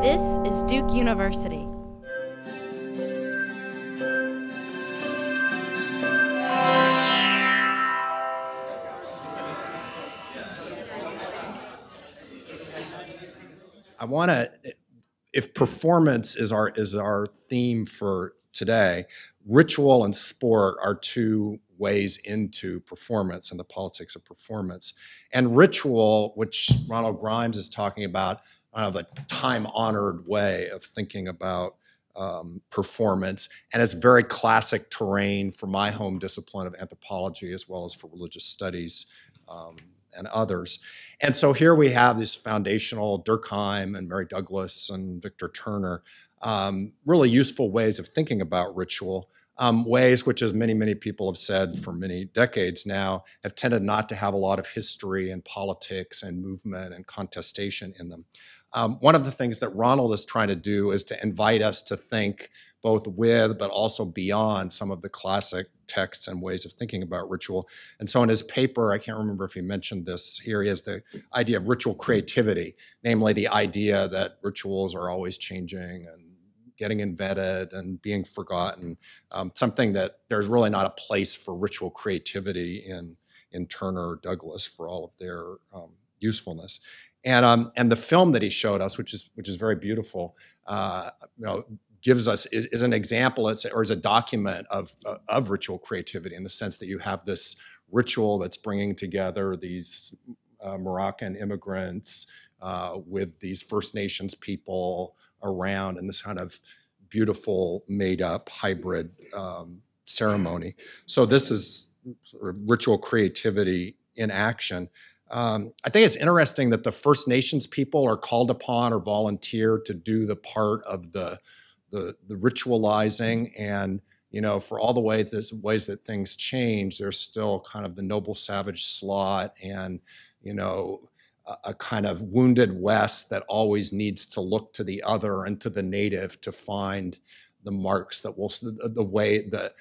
This is Duke University. I want to, if performance is our is our theme for today, ritual and sport are two ways into performance and the politics of performance. And ritual, which Ronald Grimes is talking about, kind of a time-honored way of thinking about um, performance, and it's very classic terrain for my home discipline of anthropology as well as for religious studies um, and others. And so here we have these foundational Durkheim and Mary Douglas and Victor Turner, um, really useful ways of thinking about ritual. Um, ways which, as many, many people have said for many decades now, have tended not to have a lot of history and politics and movement and contestation in them. Um, one of the things that Ronald is trying to do is to invite us to think both with but also beyond some of the classic texts and ways of thinking about ritual. And so in his paper, I can't remember if he mentioned this here, he has the idea of ritual creativity, namely the idea that rituals are always changing and getting invented and being forgotten, um, something that there's really not a place for ritual creativity in, in Turner or Douglas for all of their um, usefulness. And, um, and the film that he showed us, which is, which is very beautiful, uh, you know, gives us is, is an example it's, or is a document of, uh, of ritual creativity in the sense that you have this ritual that's bringing together these uh, Moroccan immigrants uh, with these First Nations people around and this kind of beautiful made up hybrid um, ceremony. So this is sort of ritual creativity in action. Um, I think it's interesting that the First Nations people are called upon or volunteer to do the part of the the, the ritualizing. And you know for all the way there's ways that things change there's still kind of the noble savage slot and you know a, a kind of wounded west that always needs to look to the other and to the native to find the marks that will the, the way that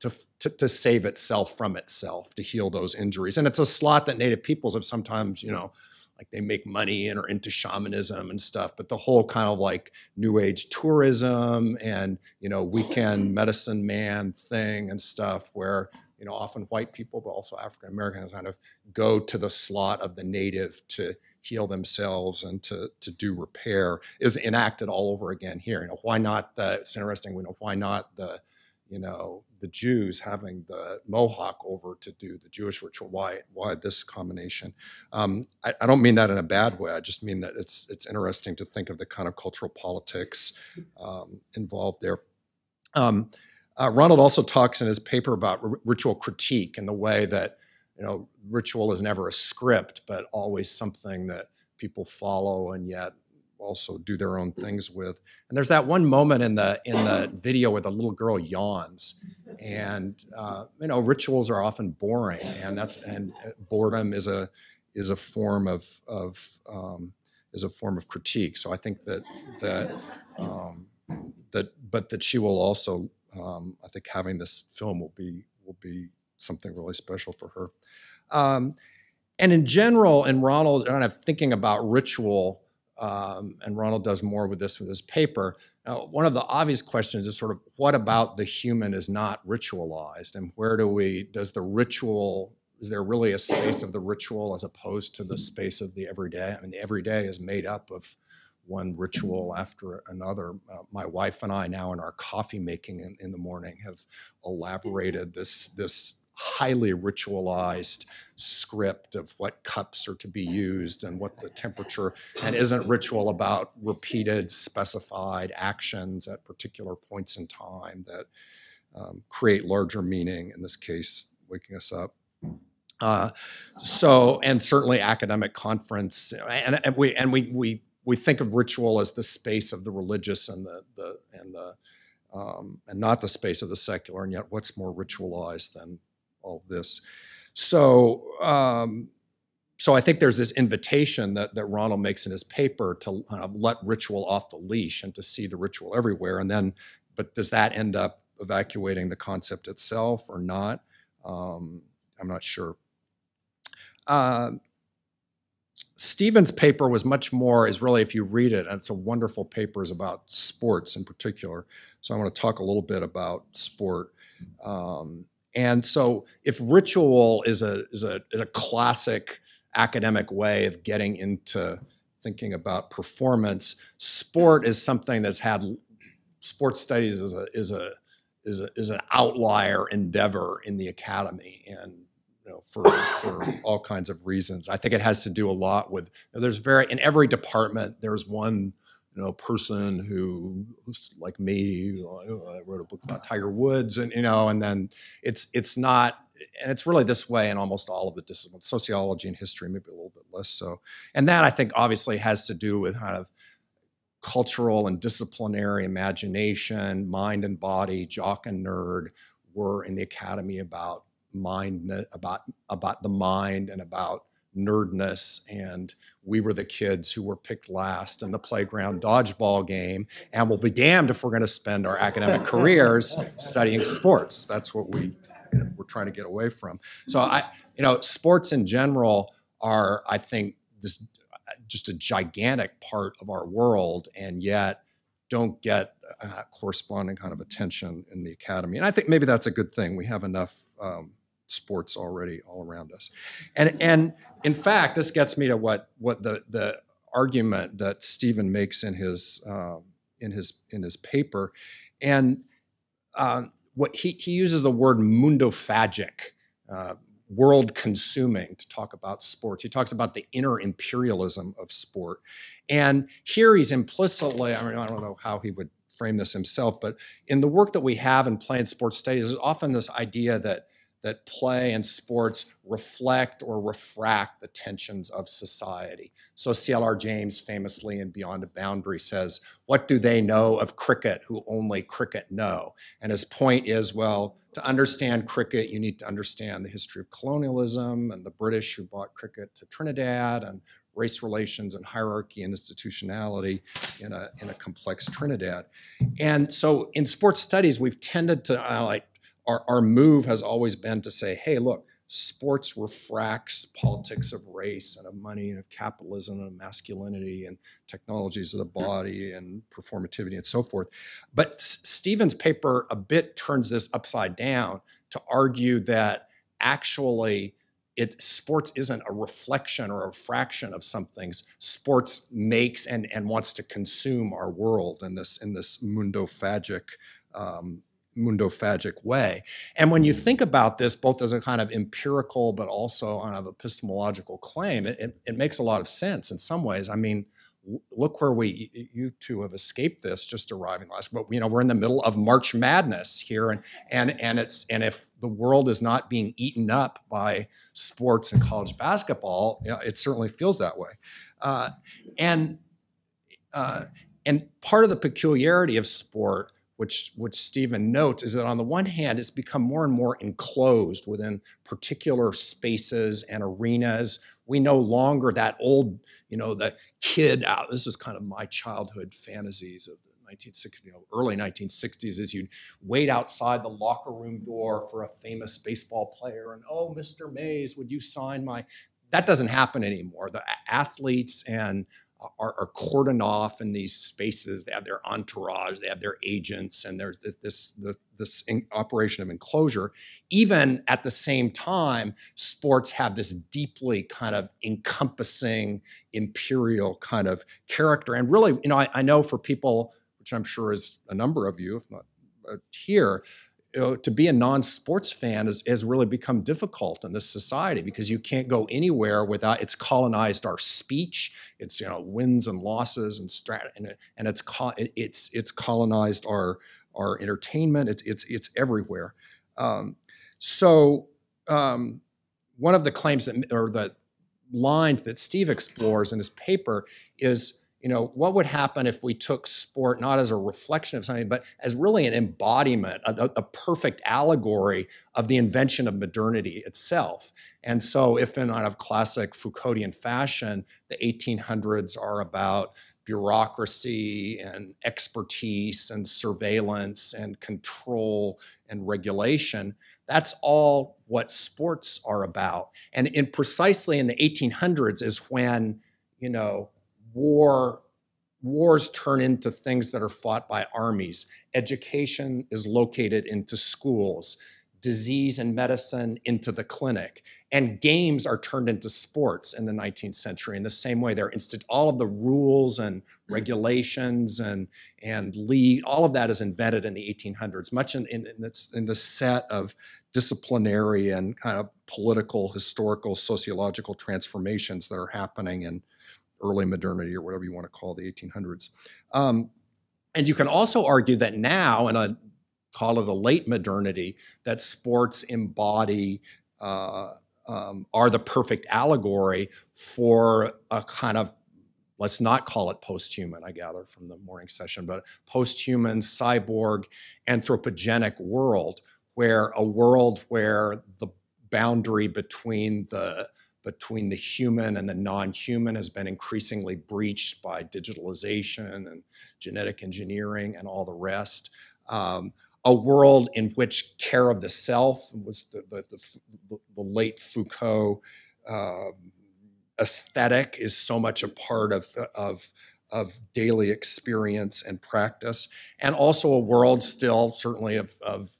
to, to, to, save itself from itself, to heal those injuries. And it's a slot that Native peoples have sometimes, you know, like they make money and are into shamanism and stuff, but the whole kind of like new age tourism and, you know, weekend medicine man thing and stuff where, you know, often white people, but also African Americans kind of go to the slot of the native to heal themselves and to, to do repair is enacted all over again here. You know, why not the, it's interesting, we know why not the, you know, the Jews having the Mohawk over to do the Jewish ritual. Why, why this combination? Um, I, I, don't mean that in a bad way. I just mean that it's it's interesting to think of the kind of cultural politics um, involved there. Um, uh, Ronald also talks in his paper about r- ritual critique and the way that you know ritual is never a script, but always something that people follow, and yet also do their own things with. And there's that one moment in the in the video where the little girl yawns, and uh, you know rituals are often boring, and that's and uh, boredom is a is a form of of um, is a form of critique. So I think that that um, that but that she will also um, I think having this film will be will be something really special for her. Um, and in general, and Ronald, kind of thinking about ritual um, and Ronald does more with this with his paper. Now, one of the obvious questions is sort of what about the human is not ritualized, and where do we does the ritual is there really a space of the ritual as opposed to the space of the everyday? I mean, the everyday is made up of one ritual after another. Uh, my wife and I now in our coffee making in, in the morning have elaborated this this highly ritualized script of what cups are to be used and what the temperature and isn't ritual about repeated specified actions at particular points in time that um, create larger meaning in this case waking us up. Uh, so and certainly academic conference and, and we and we we we think of ritual as the space of the religious and the the and the um, and not the space of the secular and yet what's more ritualized than all this. So, um, so I think there's this invitation that, that Ronald makes in his paper to let ritual off the leash and to see the ritual everywhere. And then, but does that end up evacuating the concept itself or not? Um, I'm not sure. Uh, Stephen's paper was much more, is really, if you read it, and it's a wonderful paper, is about sports in particular. So I want to talk a little bit about sport. Um, and so if ritual is a, is a, is a classic academic way of getting into thinking about performance, sport is something that's had, sports studies is a, is a, is, a, is an outlier endeavor in the academy. And you know, for, for all kinds of reasons. I think it has to do a lot with there's very in every department there's one you know person who like me uh, I wrote a book about Tiger Woods and you know and then it's it's not and it's really this way in almost all of the disciplines sociology and history maybe a little bit less so. And that I think obviously has to do with kind of cultural and disciplinary imagination mind and body jock and nerd were in the academy about mind about about the mind and about nerdness and we were the kids who were picked last in the playground dodgeball game and we'll be damned if we're going to spend our academic careers studying sports. That's what we you know, we're trying to get away from. So i you know sports in general are i think this just a gigantic part of our world and yet don't get uh, corresponding kind of attention in the academy. And i think maybe that's a good thing. We have enough um, sports already all around us. And and in fact, this gets me to what what the the argument that Stephen makes in his uh, in his in his paper, and uh, what he he uses the word mundophagic. Uh, world consuming to talk about sports. He talks about the inner imperialism of sport. And here he's implicitly, I mean, I don't know how he would frame this himself, but in the work that we have in play and sports studies, there's often this idea that that play and sports reflect or refract the tensions of society. So C.L.R. James famously in Beyond a Boundary says, what do they know of cricket who only cricket know? And his point is, well, to understand cricket, you need to understand the history of colonialism and the British who brought cricket to Trinidad and race relations and hierarchy and institutionality in a, in a complex Trinidad. And so in sports studies, we've tended to uh, like our, our move has always been to say, hey, look, sports refracts politics of race and of money and of capitalism and of masculinity and technologies of the body and performativity and so forth. But S- Stephen's paper a bit turns this upside down to argue that actually it sports isn't a reflection or a fraction of some things. Sports makes and, and wants to consume our world in this in this mundophagic um, mundophagic way. And when you think about this, both as a kind of empirical but also kind of epistemological claim, it, it, it makes a lot of sense in some ways. I mean, look where we you two have escaped this just arriving last but you know we're in the middle of march madness here and and and it's and if the world is not being eaten up by sports and college basketball you know, it certainly feels that way uh, and uh, and part of the peculiarity of sport which which Stephen notes, is that on the one hand, it's become more and more enclosed within particular spaces and arenas. We no longer that old, you know, the kid out. This is kind of my childhood fantasies of the 1960s, you know, early 1960s, is you'd wait outside the locker room door for a famous baseball player, and oh, Mr. Mays, would you sign my? That doesn't happen anymore. The athletes and are, are, cordoned off in these spaces. They have their entourage, they have their agents, and there's this this, this operation of enclosure. Even at the same time, sports have this deeply kind of encompassing imperial kind of character. And really, you know, I, I know for people, which I'm sure is a number of you, if not uh, here, you know, to be a non-sports fan has, really become difficult in this society because you can't go anywhere without it's colonized our speech it's you know wins and losses and strat and, and it's it's it's colonized our our entertainment it's it's it's everywhere. Um, so um, one of the claims that or the lines that Steve explores in his paper is you know, what would happen if we took sport not as a reflection of something, but as really an embodiment, a, a, perfect allegory of the invention of modernity itself? And so, if in kind of classic Foucauldian fashion, the 1800s are about bureaucracy and expertise and surveillance and control and regulation. That's all what sports are about. And in precisely in the 1800s is when, you know, war wars turn into things that are fought by armies. Education is located into schools, disease and medicine into the clinic. And games are turned into sports in the 19th century in the same way. They're all of the rules and hmm. regulations and, and league, all of that is invented in the 1800s, much in, in, in, in the set of disciplinary and kind of political, historical, sociological transformations that are happening in early modernity or whatever you want to call the 1800s. Um, and you can also argue that now, in a call it a late modernity, that sports embody uh, um, are the perfect allegory for a kind of let's not call it post-human, I gather from the morning session, but post-human, cyborg, anthropogenic world, where a world where the boundary between the between the human and the non-human has been increasingly breached by digitalization and genetic engineering and all the rest. Um, a world in which care of the self was the, the, the, the late Foucault uh, aesthetic is so much a part of, of, of daily experience and practice, and also a world still certainly of, of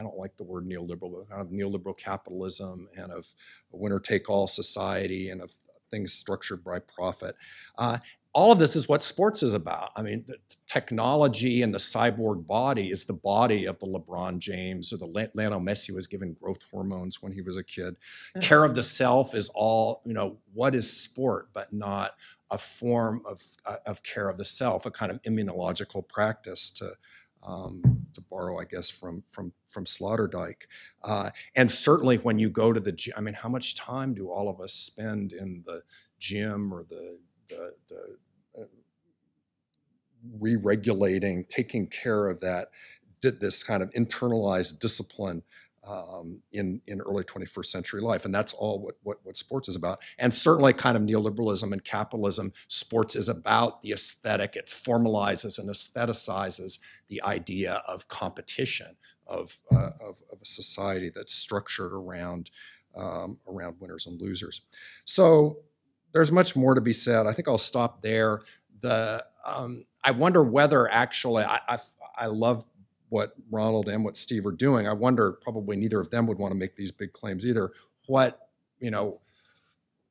I don't like the word neoliberal, but kind of neoliberal capitalism and of a winner-take-all society and of things structured by profit. Uh, all of this is what sports is about. I mean, the technology and the cyborg body is the body of the LeBron James or the Lionel Messi was given growth hormones when he was a kid. Care of the self is all, you know, what is sport but not a form of, uh, of care of the self, a kind of immunological practice to um, to borrow, I guess, from from from Sloterdijk. Uh, and certainly, when you go to the gym, I mean, how much time do all of us spend in the gym or the the, the uh, re-regulating, taking care of that, did this kind of internalized discipline um, in in early 21st century life, and that's all what, what what sports is about. And certainly, kind of neoliberalism and capitalism, sports is about the aesthetic. It formalizes and aestheticizes the idea of competition of uh, of, of, a society that's structured around um, around winners and losers. So there's much more to be said. I think I'll stop there. The um, I wonder whether actually I, I I love what Ronald and what Steve are doing. I wonder probably neither of them would want to make these big claims either. What, you know,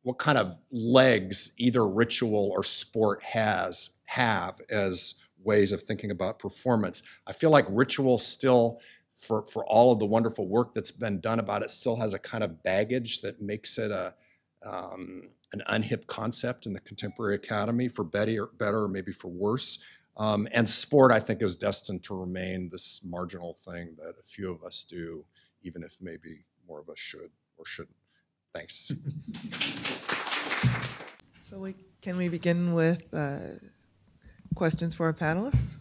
what kind of legs either ritual or sport has have as ways of thinking about performance. I feel like ritual still for for all of the wonderful work that's been done about it still has a kind of baggage that makes it a um, an unhip concept in the contemporary academy for better, better or maybe for worse. Um, and sport, I think, is destined to remain this marginal thing that a few of us do, even if maybe more of us should or shouldn't. Thanks. So we, can we begin with uh, questions for our panelists?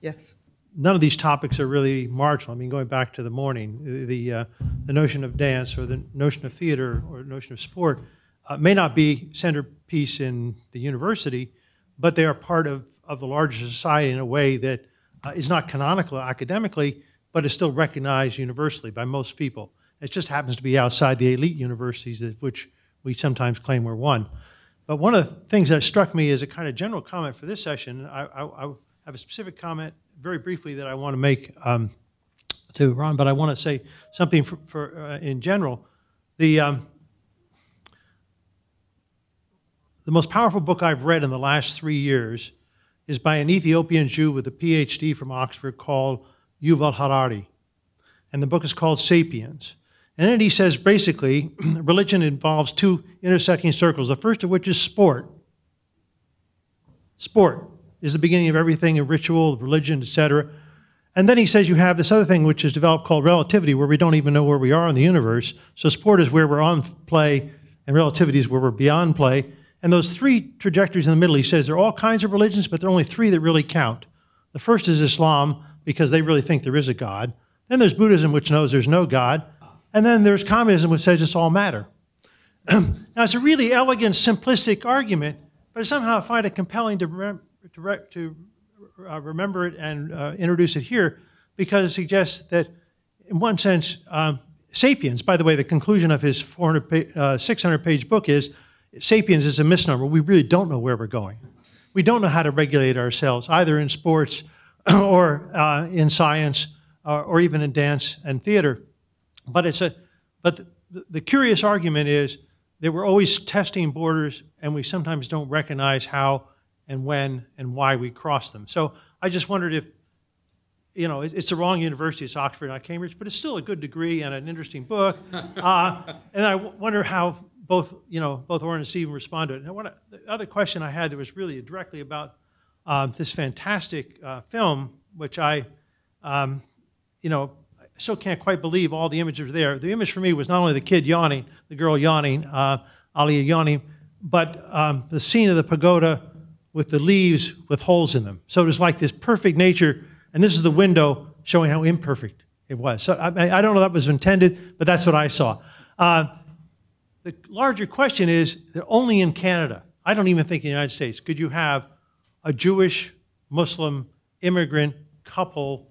Yes. None of these topics are really marginal. I mean, going back to the morning, the the, uh, the notion of dance or the notion of theater or notion of sport uh, may not be centerpiece in the university, but they are part of of the larger society in a way that uh, is not canonical academically, but is still recognized universally by most people. It just happens to be outside the elite universities, which we sometimes claim we're one. But one of the things that struck me as a kind of general comment for this session, I, I, I have a specific comment very briefly that I want to make um, to Ron, but I want to say something for, for uh, in general. The um, the most powerful book I've read in the last three years is by an Ethiopian Jew with a PhD from Oxford called Yuval Harari. And the book is called Sapiens. And then he says basically, religion involves two intersecting circles, the first of which is sport. Sport is the beginning of everything, a ritual, religion, etc. And then he says you have this other thing which is developed called relativity, where we don't even know where we are in the universe. So sport is where we're on play, and relativity is where we're beyond play. And those three trajectories in the middle, he says there are all kinds of religions, but there are only three that really count. The first is Islam, because they really think there is a God. Then there's Buddhism, which knows there's no God. And then there's communism, which says it's all matter. now, it's a really elegant, simplistic argument, but I somehow find it compelling to, rem- to, re- to uh, remember it and uh, introduce it here because it suggests that, in one sense, um, Sapiens, by the way, the conclusion of his 400 pa- uh, 600 page book is Sapiens is a misnomer. We really don't know where we're going. We don't know how to regulate ourselves, either in sports or uh, in science or, or even in dance and theater. But it's a, but the, the curious argument is that we're always testing borders, and we sometimes don't recognize how and when and why we cross them. So I just wondered if, you know, it- it's the wrong university, it's Oxford, not Cambridge, but it's still a good degree and an interesting book. Uh, and I wonder how both, you know, both Orin and Stephen respond to it. And the other question I had that was really directly about um, this fantastic uh, film, which I, um, you know, still can't quite believe all the images there. The image for me was not only the kid yawning, the girl yawning, uh, Alia yawning, but um, the scene of the pagoda with the leaves with holes in them. So it was like this perfect nature, and this is the window showing how imperfect it was. So I, I don't know if that was intended, but that's what I saw. Uh, the larger question is that only in Canada, I don't even think in the United States, could you have a Jewish Muslim immigrant couple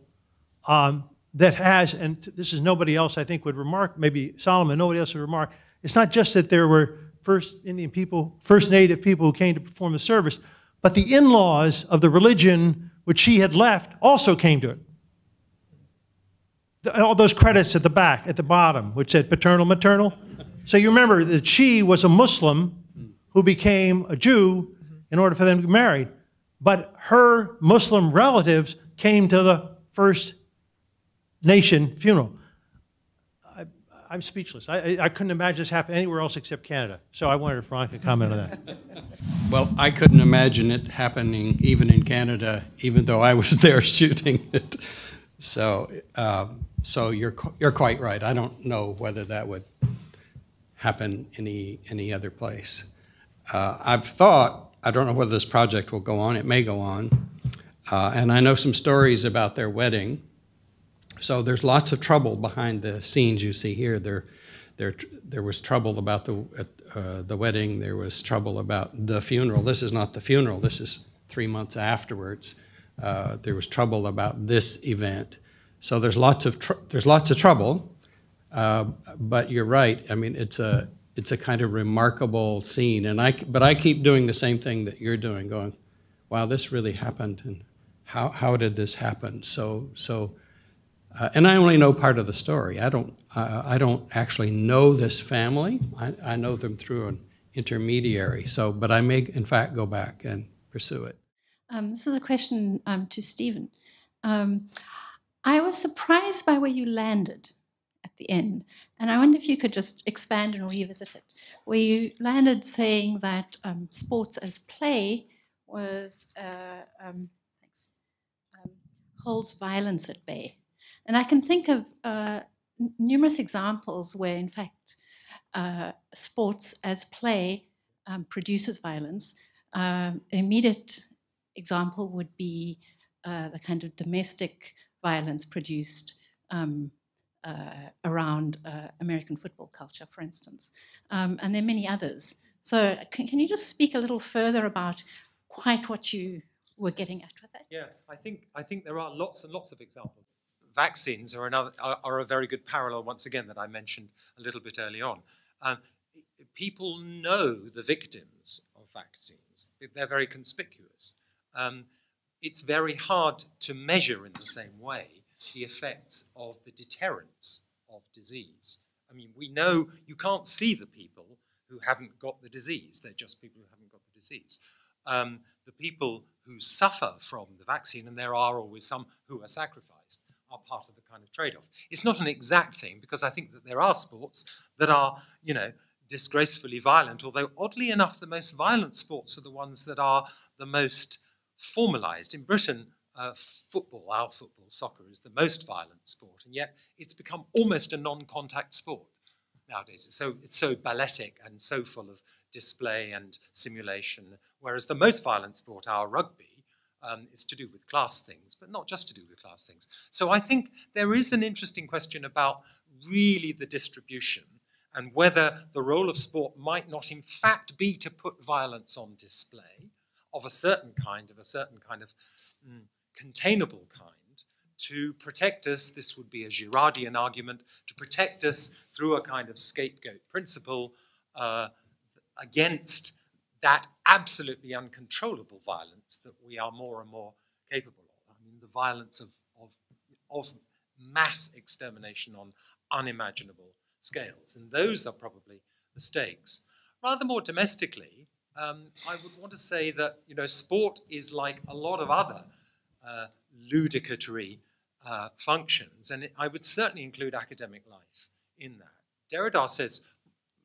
um, that has, and this is nobody else I think would remark, maybe Solomon, nobody else would remark, it's not just that there were first Indian people, first Native people who came to perform the service, but the in laws of the religion which she had left also came to it. All those credits at the back, at the bottom, which said paternal, maternal. So you remember that she was a Muslim who became a Jew in order for them to get married. But her Muslim relatives came to the first nation funeral. I, I'm speechless. I, I- couldn't imagine this happening anywhere else except Canada. So I wondered if Ron could comment on that. Well, I couldn't imagine it happening even in Canada, even though I was there shooting it. So, um, so you're you're quite right. I don't know whether that would happen any any other place. Uh, I've thought I don't know whether this project will go on. It may go on, uh, and I know some stories about their wedding. So there's lots of trouble behind the scenes you see here. There, there, there was trouble about the uh, the wedding. There was trouble about the funeral. This is not the funeral. This is three months afterwards. Uh, there was trouble about this event. So there's lots of there's lots of trouble. Uh, but you're right. I mean, it's a it's a kind of remarkable scene. And I but I keep doing the same thing that you're doing, going, wow, this really happened, and how how did this happen? So so. Uh, and I only know part of the story. I don't. Uh, I don't actually know this family. I, I know them through an intermediary. So, but I may, in fact, go back and pursue it. Um, this is a question um, to Stephen. Um, I was surprised by where you landed the end, and I wonder if you could just expand and revisit it. Where you landed saying that um, sports as play was uh, um, um, holds violence at bay, and I can think of uh, numerous examples where, in fact, uh, sports as play um, produces violence. Um, immediate example would be uh, the kind of domestic violence produced um, around uh, American football culture, for instance. Um, and there are many others. So, can, can you just speak a little further about quite what you were getting at with that? Yeah, I think I think there are lots and lots of examples. Vaccines are another are, are a very good parallel once again that I mentioned a little bit early on. Um, people know the victims of vaccines; they're very conspicuous. Um, it's very hard to measure in the same way the effects of the deterrence of disease. I mean, we know you can't see the people who haven't got the disease; they're just people who haven't got the disease. Um, the people who suffer from the vaccine, and there are always some who are sacrificed, are part of the kind of trade off. It's not an exact thing because I think that there are sports that are, you know, disgracefully violent, although oddly enough, the most violent sports are the ones that are the most formalized. In Britain, uh, football, our football, soccer, is the most violent sport, and yet it's become almost a non contact sport nowadays. It's so, it's so balletic and so full of display and simulation, whereas the most violent sport, our rugby, um, is to do with class things, but not just to do with class things. So I think there is an interesting question about really the distribution and whether the role of sport might not, in fact, be to put violence on display of a certain kind, of a certain kind of mm, containable kind, to protect us. This would be a Girardian argument to protect us through a kind of scapegoat principle uh, against that absolutely uncontrollable violence that we are more and more capable of. I mean, the violence of, of, of mass extermination on unimaginable scales. And those are probably the stakes. Rather more domestically, um, I would want to say that you know sport is like a lot of other uh, ludicatory uh, functions, and it, I would certainly include academic life in that. Derrida says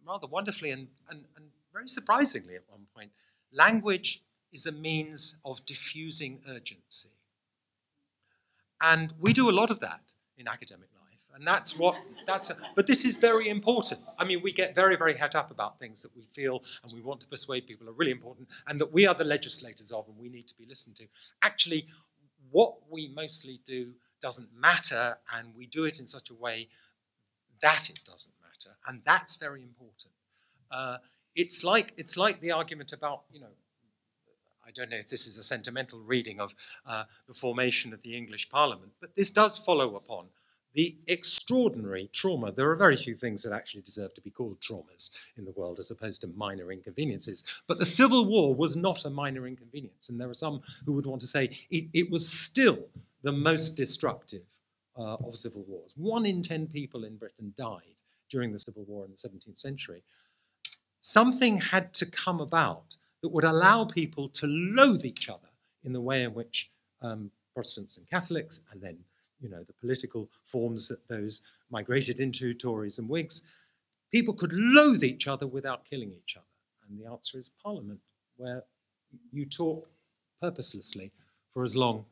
rather wonderfully and, and, and very surprisingly at one point, language is a means of diffusing urgency. And we do a lot of that in academic life. And that's what, that's, a, but this is very important. I mean, we get very, very het up about things that we feel and we want to persuade people are really important and that we are the legislators of and we need to be listened to. Actually, what we mostly do doesn't matter and we do it in such a way that it doesn't matter. And that's very important. Uh, it's like it's like the argument about you know I don't know if this is a sentimental reading of uh, the formation of the English Parliament, but this does follow upon the extraordinary trauma. There are very few things that actually deserve to be called traumas in the world as opposed to minor inconveniences. But the Civil War was not a minor inconvenience, and there are some who would want to say it, it was still the most destructive uh, of civil wars. One in ten people in Britain died during the Civil War in the 17th century something had to come about that would allow people to loathe each other in the way in which um, Protestants and Catholics, and then you know the political forms that those migrated into, Tories and Whigs, people could loathe each other without killing each other. And the answer is Parliament, where you talk purposelessly for as long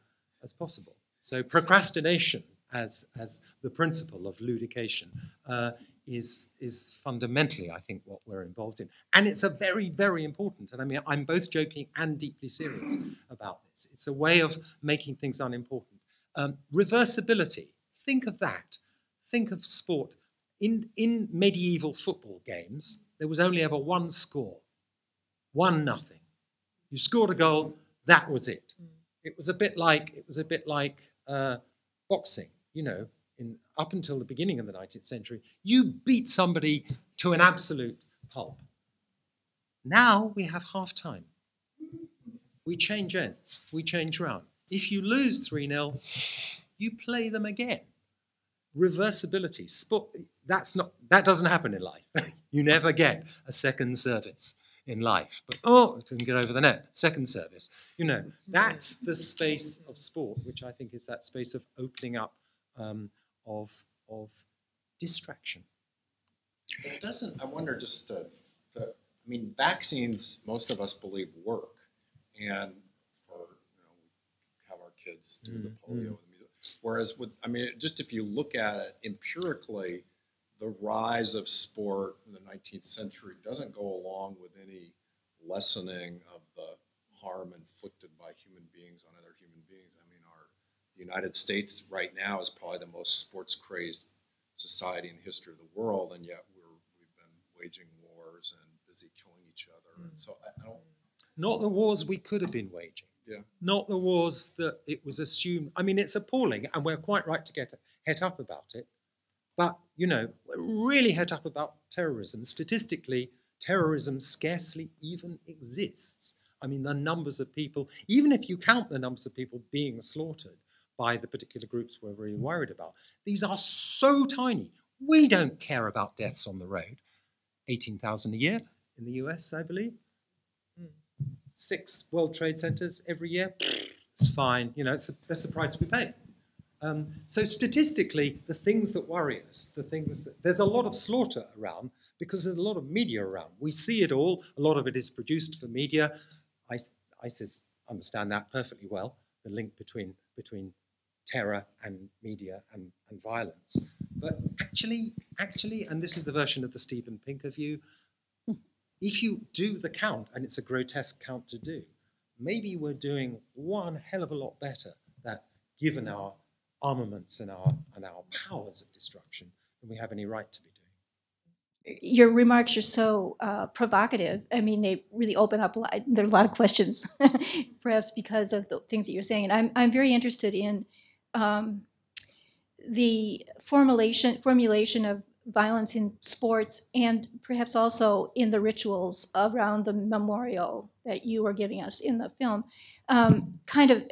as possible. So procrastination as, as the principle of ludication uh, is, is fundamentally, I think, what we're involved in. And it's a very, very important, and I mean, I'm both joking and deeply serious about this. It's a way of making things unimportant. Um, reversibility, think of that. Think of sport. In, in medieval football games, there was only ever one score, one nothing. You scored a goal, that was it. It was a bit like it was a bit like uh, boxing. You know, in, up until the beginning of the 19th century, you beat somebody to an absolute pulp. Now we have half time. We change ends, we change round. If you lose 3 0, you play them again. Reversibility, sport, that's not, that doesn't happen in life. you never get a second service in life. But oh, I didn't get over the net. Second service. You know, that's the space of sport, which I think is that space of opening up um, of, of distraction. It doesn't, I wonder just to, to, I mean, vaccines, most of us believe work. And for, you know, we have our kids do Mm-hmm. polio. the Whereas with, I mean, just if you look at it empirically, the rise of sport in the 19th century doesn't go along with any lessening of the harm inflicted by human beings on other human beings. I mean, our the United States right now is probably the most sports crazed society in the history of the world, and yet we're we've been waging wars and busy killing each other. And so I, I don't. Not the wars we could have been waging. Yeah. Not the wars that it was assumed. I mean, it's appalling, and we're quite right to get het up about it. But, you know, we're really het up about terrorism. Statistically, terrorism scarcely even exists. I mean, the numbers of people, even if you count the numbers of people being slaughtered by the particular groups we're really worried about, these are so tiny. We don't care about deaths on the road. 18,000 a year in the US, I believe six World Trade Centers every year. It's fine, you know, it's the, that's the price we pay. Um, so statistically, the things that worry us, the things that there's a lot of slaughter around because there's a lot of media around. We see it all. A lot of it is produced for media. IS- ISIS understand that perfectly well. The link between between terror and media and, and violence. But actually, actually, and this is the version of the Steven Pinker view, if you do the count, and it's a grotesque count to do, maybe we're doing one hell of a lot better that given our armaments and our and our powers of destruction than we have any right to be doing. your remarks are so uh, provocative. I mean, they really open up. A lot, there are a lot of questions, perhaps because of the things that you're saying. And I'm I'm very interested in um, the formulation formulation of violence in sports and perhaps also in the rituals around the memorial that you were giving us in the film. Um, kind of,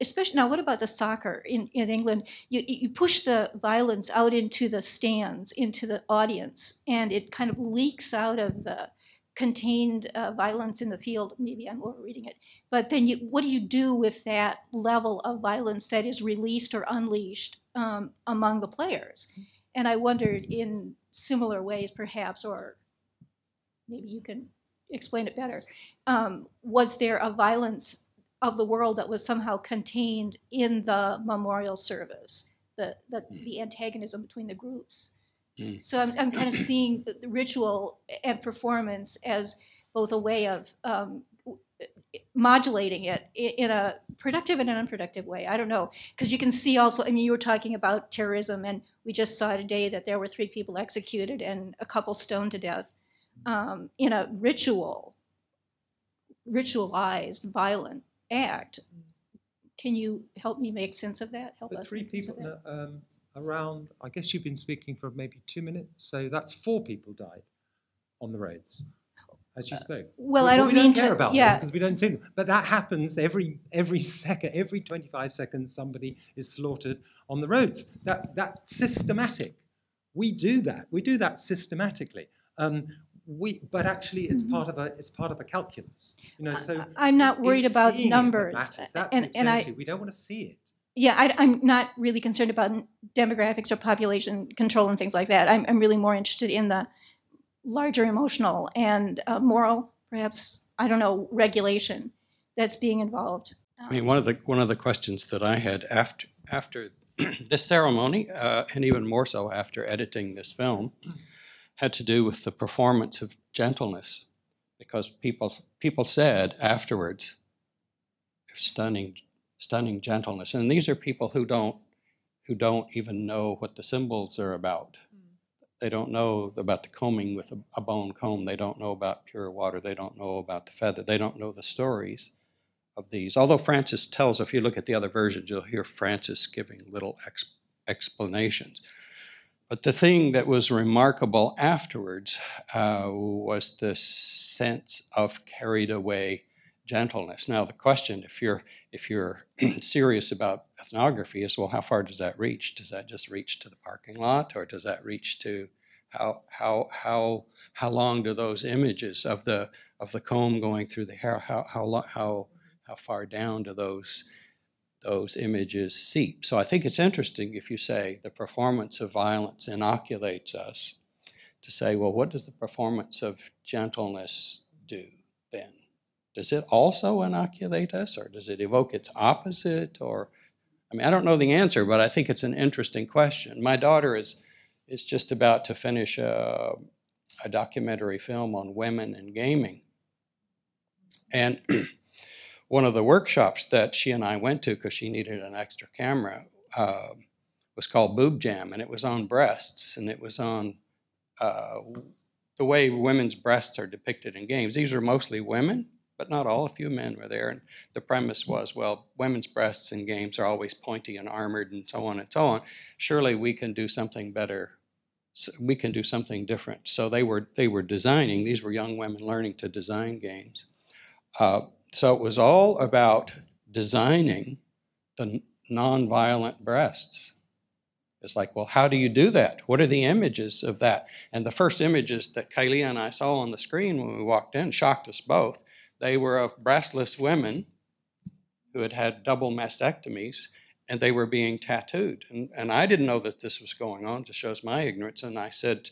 especially now, what about the soccer in, in England? You, you push the violence out into the stands, into the audience, and it kind of leaks out of the contained uh, violence in the field. Maybe I'm overreading it. But then you, what do you do with that level of violence that is released or unleashed um, among the players? And I wondered in similar ways, perhaps, or maybe you can explain it better. Um, was there a violence of the world that was somehow contained in the memorial service, the, the, the antagonism between the groups? Mm. So I'm, I'm kind of seeing ritual and performance as both a way of um, modulating it in a productive and an unproductive way. I don't know because you can see also. I mean, you were talking about terrorism, and we just saw today that there were three people executed and a couple stoned to death um, in a ritual, ritualized, violent act. Can you help me make sense of that? Help us three make sense of people that? um, around, I guess you've been speaking for maybe two minutes, so that's four people died on the roads as you spoke. Uh, well, But- I don't we mean don't to- care about yeah. because we don't see them. But that happens every every second, every 25 seconds, somebody is slaughtered on the roads. That that's systematic. We do that. We do that systematically. Um, we, but actually, it's Mm-hmm. part of a it's part of a calculus. You know, so I- I'm not worried about numbers. That's and- the and I- we don't want to see it. Yeah, I, I'm not really concerned about demographics or population control and things like that. I'm, I'm really more interested in the larger emotional and uh, moral, perhaps, I don't know, regulation that's being involved. I mean, one of the one of the questions that I had after after this ceremony, uh, and even more so after editing this film, had to do with the performance of gentleness, because people people said afterwards, stunning, stunning gentleness, and these are people who don't who don't even know what the symbols are about. They don't know about the combing with a, a bone comb. They don't know about pure water. They don't know about the feather. They don't know the stories of these. Although Francis tells, if you look at the other versions, you'll hear Francis giving little ex- explanations. But the thing that was remarkable afterwards uh, was the sense of carried away gentleness. Now, the question, if you're if you're serious about ethnography, is well, how far does that reach? Does that just reach to the parking lot, or does that reach to how how how how long do those images of the of the comb going through the hair how how how how far down do those those images seep. So I think it's interesting if you say the performance of violence inoculates us to say, well, what does the performance of gentleness do then? Does it also inoculate us or does it evoke its opposite? Or I mean, I don't know the answer, but I think it's an interesting question. My daughter is is just about to finish a, a documentary film on women and gaming. And one of the workshops that she and I went to because she needed an extra camera uh, was called Boob Jam, and it was on breasts, and it was on uh, the way women's breasts are depicted in games. These are mostly women, but not all. A few men were there, and the premise was, well, women's breasts in games are always pointy and armored, and so on and so on. Surely we can do something better. We can do something different. So they were they were designing. These were young women learning to design games. Uh, so it was all about designing the nonviolent breasts. It's like, well, how do you do that? What are the images of that? And the first images that Kylie and I saw on the screen when we walked in shocked us both. They were of breastless women who had had double mastectomies and they were being tattooed. And, and I didn't know that this was going on, just shows my ignorance. And I said,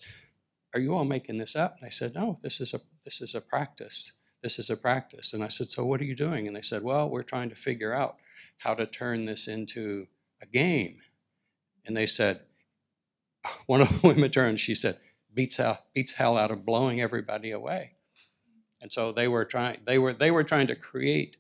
Are you all making this up? And they said, No, this is a, this is a practice this is a practice. And I said, So what are you doing? And they said, Well, we're trying to figure out how to turn this into a game. And they said, One of the women turned, she said, beats hell, beats hell out of blowing everybody away. And so they were trying, they were, they were trying to create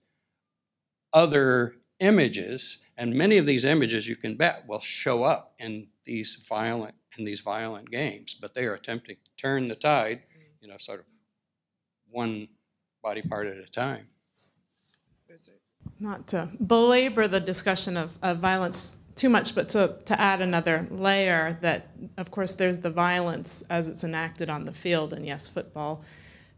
other images, and many of these images you can bet will show up in these violent in these violent games, but they are attempting to turn the tide, mm. you know, sort of one body part at a time. not to belabor the discussion of, of violence too much, but to, to add another layer that, of course, there's the violence as it's enacted on the field. And yes, football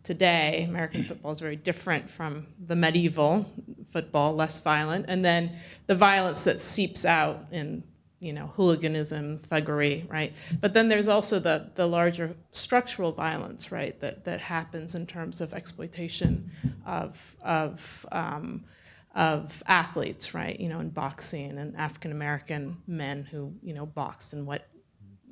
today, American football is very different from the medieval football, less violent. And then the violence that seeps out in, you know, hooliganism, thuggery, right? But then there's also the, the larger structural violence, right, that, that happens in terms of exploitation of, of um, of athletes, right? You know, in boxing and African American men who you know boxed and what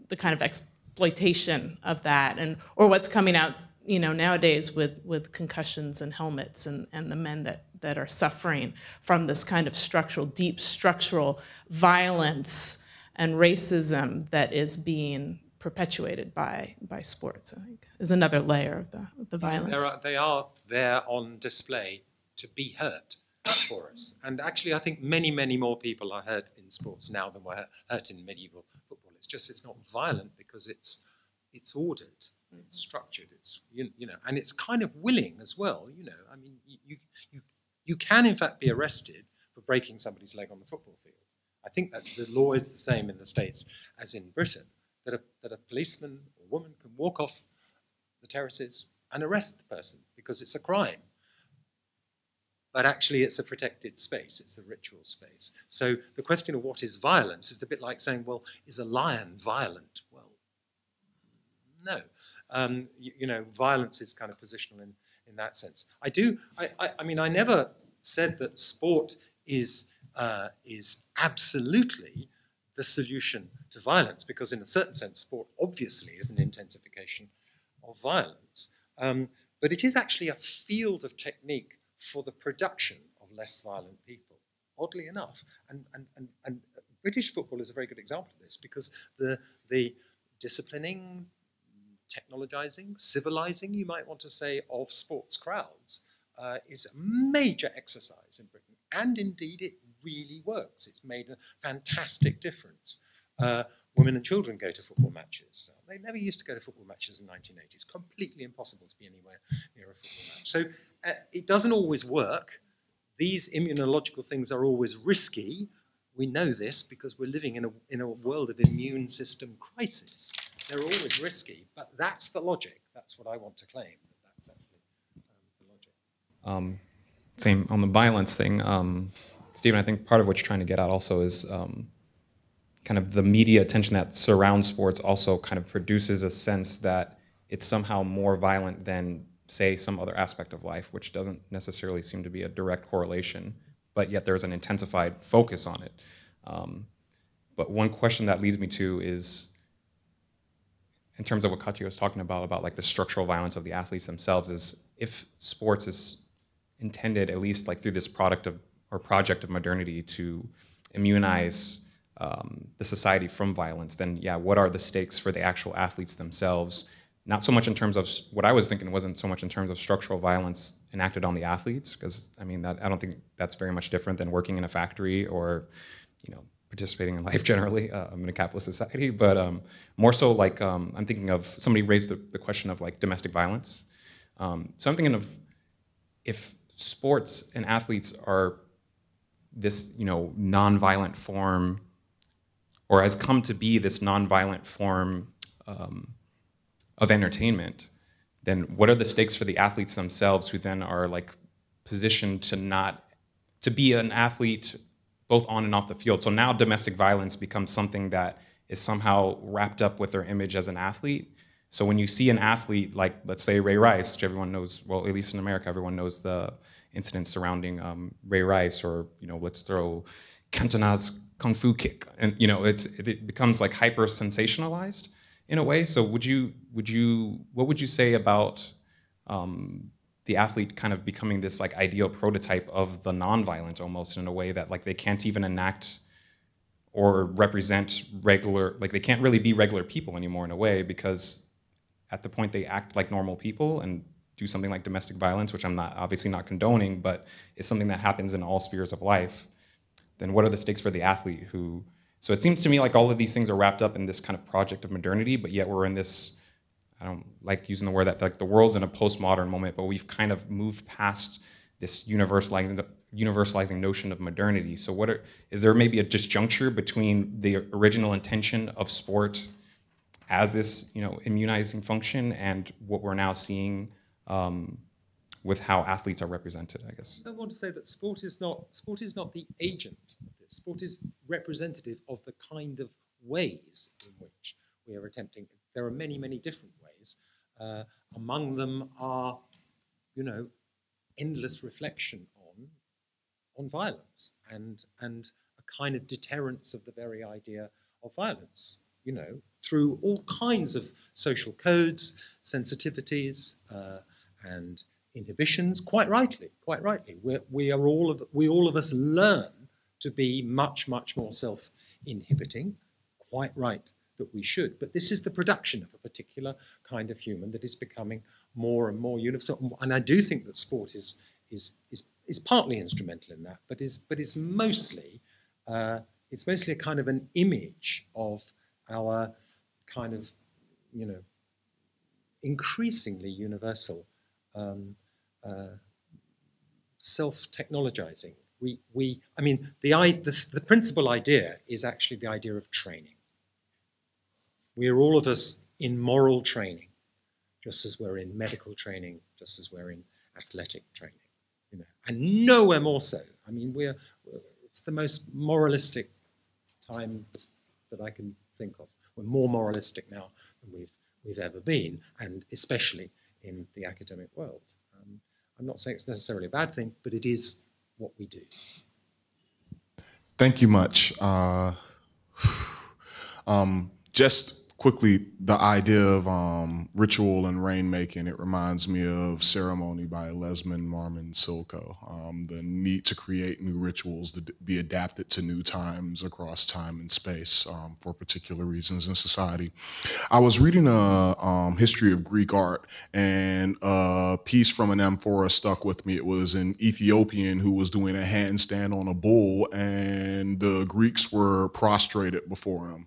the kind of exploitation of that and or what's coming out you know nowadays with with concussions and helmets and and the men that that are suffering from this kind of structural deep structural violence and racism that is being perpetuated by by sports I think is another layer of the the violence. Are, they are there on display to be hurt for us. And actually, I think many, many more people are hurt in sports now than were hurt in medieval football. It's just it's not violent because it's it's ordered, it's structured, it's you, you know, and it's kind of willing as well. You know, I mean, you you you can in fact be arrested for breaking somebody's leg on the football field. I think that the law is the same in the states as in Britain. That a that a policeman or woman can walk off the terraces and arrest the person because it's a crime but actually it's a protected space, it's a ritual space. So the question of what is violence is a bit like saying, well, is a lion violent? Well, no. Um, you, you, know, violence is kind of positional in, in that sense. I do, I, I, I mean, I never said that sport is, uh, is absolutely the solution to violence, because in a certain sense, sport obviously is an intensification of violence. Um, but it is actually a field of technique for the production of less violent people, oddly enough. And, and, and, and British football is a very good example of this because the, the disciplining, technologizing, civilizing, you might want to say, of sports crowds uh, is a major exercise in Britain. And indeed, it really works. It's made a fantastic difference. Uh, women and children go to football matches. They never used to go to football matches in the 1980s. Completely impossible to be anywhere near a football match. So uh, it doesn't always work. These immunological things are always risky. We know this because we're living in a, in a world of immune system crisis. They're always risky, but that's the logic. That's what I want to claim. That's actually um, the logic. Um, same on the violence thing. Um, Stephen, I think part of what you're trying to get at also is um, kind of the media attention that surrounds sports also kind of produces a sense that it's somehow more violent than say, some other aspect of life, which doesn't necessarily seem to be a direct correlation, but yet there's an intensified focus on it. Um, but one question that leads me to is, in terms of what Katya was talking about, about like the structural violence of the athletes themselves, is if sports is intended, at least like through this product of or project of modernity, to immunize um, the society from violence, then yeah, what are the stakes for the actual athletes themselves? not so much in terms of what I was thinking wasn't so much in terms of structural violence enacted on the athletes, because I mean that I don't think that's very much different than working in a factory or, you know, participating in life generally. Uh, I'm in a capitalist society, but um, more so like um, I'm thinking of somebody raised the, the question of like domestic violence. Um, so I'm thinking of if sports and athletes are this you know nonviolent form, or has come to be this nonviolent form. Um, of entertainment, then what are the stakes for the athletes themselves who then are like positioned to not to be an athlete both on and off the field. So now domestic violence becomes something that is somehow wrapped up with their image as an athlete. So when you see an athlete like, let's say Ray Rice, which everyone knows, well, at least in America, everyone knows the incidents surrounding um, Ray Rice, or you know, let's throw Cantona's kung fu kick, and you know, it's it becomes like hyper sensationalized in a way. So would you would you what would you say about um, the athlete kind of becoming this like ideal prototype of the nonviolent almost in a way that like they can't even enact or represent regular like they can't really be regular people anymore in a way because at the point they act like normal people and do something like domestic violence which i'm not obviously not condoning but it's something that happens in all spheres of life then what are the stakes for the athlete who? So it seems to me like all of these things are wrapped up in this kind of project of modernity, but yet we're in this. I don't like using the word that like the world's in a postmodern moment, but we've kind of moved past this universalizing universalizing notion of modernity. So what are, is there maybe a disjuncture between the original intention of sport as this you know immunizing function and what we're now seeing um, with how athletes are represented? I guess. I want to say that sport is not sport is not the agent. Sport is representative of the kind of ways in which we are attempting. There are many, many different ways. Uh, among them are, you know, endless reflection on on violence and and a kind of deterrence of the very idea of violence. You know, through all kinds of social codes, sensitivities, uh, and inhibitions. Quite rightly, quite rightly, We're, we are all of we all of us learn to be much much more self-inhibiting. Quite right that we should, but this is the production of a particular kind of human that is becoming more and more universal. And I do think that sport is is is is partly instrumental in that, but is but is mostly uh, it's mostly a kind of an image of our kind of you know increasingly universal um, uh, self-technologizing. We we I mean the, the the principal idea is actually the idea of training. We are all of us in moral training just as we're in medical training, just as we're in athletic training, you know, and nowhere more so. I mean, we're, we're it's the most moralistic time that I can think of. We're more moralistic now than we've we've ever been, and especially in the academic world. Um, I'm not saying it's necessarily a bad thing, but it is what we do. Thank you much. Uh, um, just quickly the idea of um, ritual and rainmaking it reminds me of ceremony by Leslie Marmon Silko. Um, the need to create new rituals to be adapted to new times across time and space um, for particular reasons in society. I was reading a um, history of greek art and a piece from an amphora stuck with me. It was an ethiopian who was doing a handstand on a bull and the greeks were prostrated before him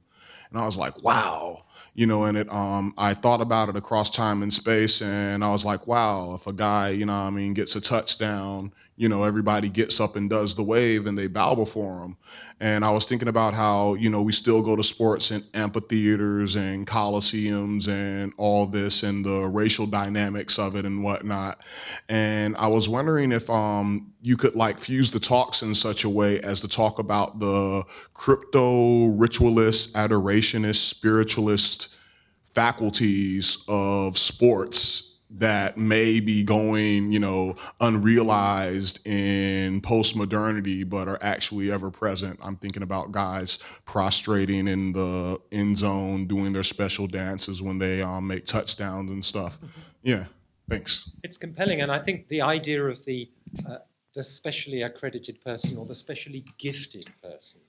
and I was like, wow, you know, and it um I thought about it across time and space and I was like, wow, if a guy, you know I mean, gets a touchdown, you know, everybody gets up and does the wave and they bow before him. And I was thinking about how, you know, we still go to sports in amphitheaters and coliseums and all this and the racial dynamics of it and whatnot. And I was wondering if um you could like fuse the talks in such a way as to talk about the crypto ritualist, adorationist, spiritualist faculties of sports that may be going, you know, unrealized in post-modernity, but are actually ever present. I'm thinking about guys prostrating in the end zone, doing their special dances when they um, make touchdowns and stuff. Yeah, thanks. It's compelling, and I think the idea of the uh, the specially accredited person or the specially gifted person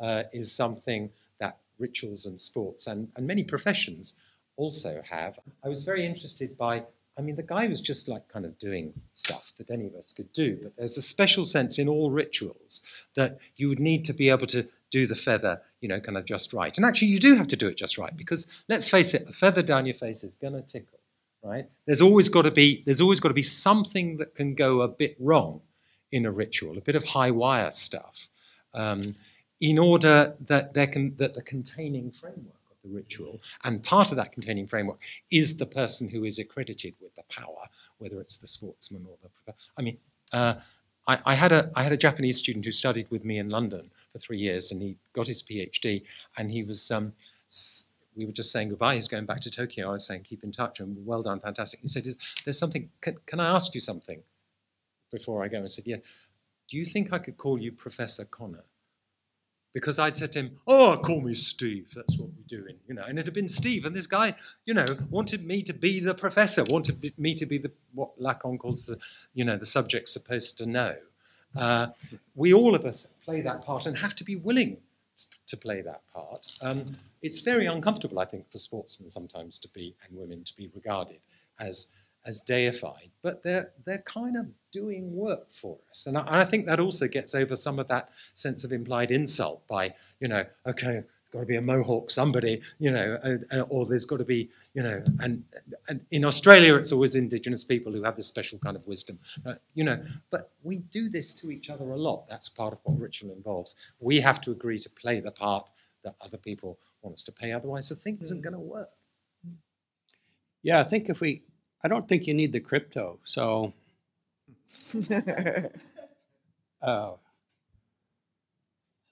uh, is something that rituals and sports and, and many professions also have. I was very interested by, I mean, the guy was just like kind of doing stuff that any of us could do, but there's a special sense in all rituals that you would need to be able to do the feather, you know, kind of just right. And actually, you do have to do it just right because let's face it, a feather down your face is going to tickle, right? There's always got to be there's always got to be something that can go a bit wrong in a ritual, a bit of high wire stuff, um, in order that there can that the containing framework the ritual and part of that containing framework is the person who is accredited with the power, whether it's the sportsman or the. I mean, uh, I, I, had a I had a Japanese student who studied with me in London for three years, and he got his PhD, and he was. Um, we were just saying goodbye. He's going back to Tokyo. I was saying keep in touch and well done, fantastic. He said, "There's something. Can, can I ask you something?" before I go and said, Yeah, do you think I could call you Professor Connor? Because I'd said to him, Oh, call me Steve. That's what we're doing, you know. And it had been Steve, and this guy, you know, wanted me to be the professor, wanted me to be the what Lacan calls the, you know, the subject supposed to know. Uh, we all of us play that part and have to be willing to play that part. Um, it's very uncomfortable, I think, for sportsmen sometimes to be and women to be regarded as as deified, but they're they're kind of doing work for us. And I, and I think that also gets over some of that sense of implied insult by, you know, okay, it's got to be a Mohawk somebody, you know, uh, uh, or there's got to be, you know, and, and in Australia it's always Indigenous people who have this special kind of wisdom, uh, you know. But we do this to each other a lot. That's part of what ritual involves. We have to agree to play the part that other people want us to play, otherwise the thing isn't going to work. Yeah, I think if we, I don't think you need the crypto. So uh,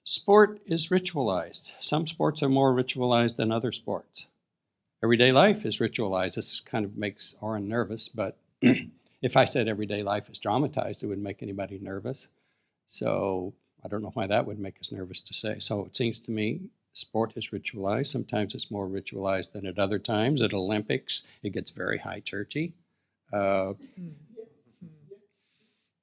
sport is ritualized. Some sports are more ritualized than other sports. Everyday life is ritualized. This kind of makes Orin nervous, but if I said everyday life is dramatized, it wouldn't make anybody nervous. So I don't know why that would make us nervous to say. So it seems to me sport is ritualized. Sometimes it's more ritualized than at other times. At Olympics, it gets very high churchy. Uh,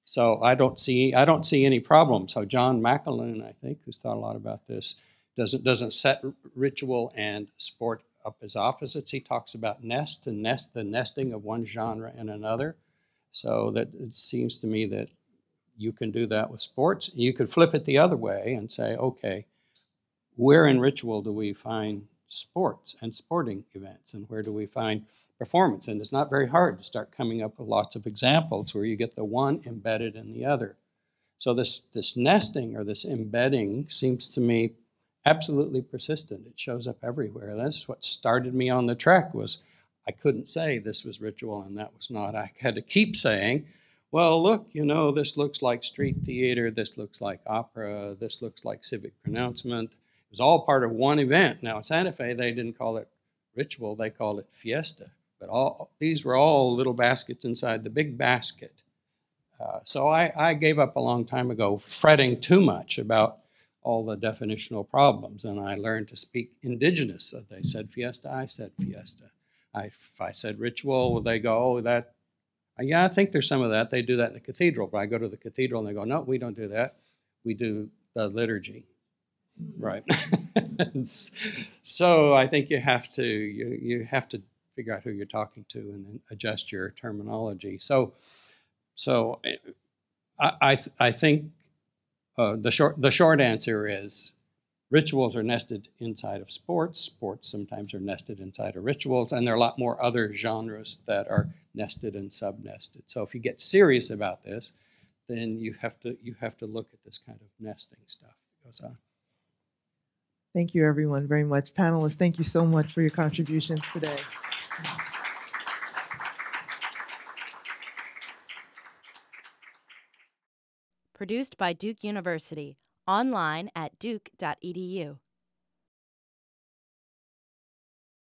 so I don't see I don't see any problem. So John MacAloon, I think, who's thought a lot about this, doesn't doesn't set ritual and sport up as opposites. He talks about nest and nest the nesting of one genre and another. So that it seems to me that you can do that with sports. You could flip it the other way and say, okay, where in ritual do we find sports and sporting events, and where do we find performance? And it's not very hard to start coming up with lots of examples where you get the one embedded in the other. So this this nesting or this embedding seems to me absolutely persistent. It shows up everywhere. That's what started me on the track was I couldn't say this was ritual and that was not. I had to keep saying, well, look, you know, this looks like street theater, this looks like opera, this looks like civic pronouncement. It was all part of one event. Now, in Santa Fe, they didn't call it ritual, they called it fiesta. But all these were all little baskets inside the big basket. Uh, so I, I gave up a long time ago fretting too much about all the definitional problems, and I learned to speak indigenous. They said fiesta, I said fiesta. I, if I said ritual, well, they go, oh, that yeah, I think there's some of that. They do that in the cathedral, but I go to the cathedral and they go, no, we don't do that. We do the liturgy. Right. so I think you have to you, you have to figure out who you're talking to and then adjust your terminology. So so I I, th- I think uh, the short the short answer is rituals are nested inside of sports. Sports sometimes are nested inside of rituals, and there are a lot more other genres that are nested and sub-nested. So if you get serious about this, then you have to you have to look at this kind of nesting stuff that goes on. Thank you, everyone, very much. Panelists, thank you so much for your contributions today. Produced by Duke University. Online at duke.edu.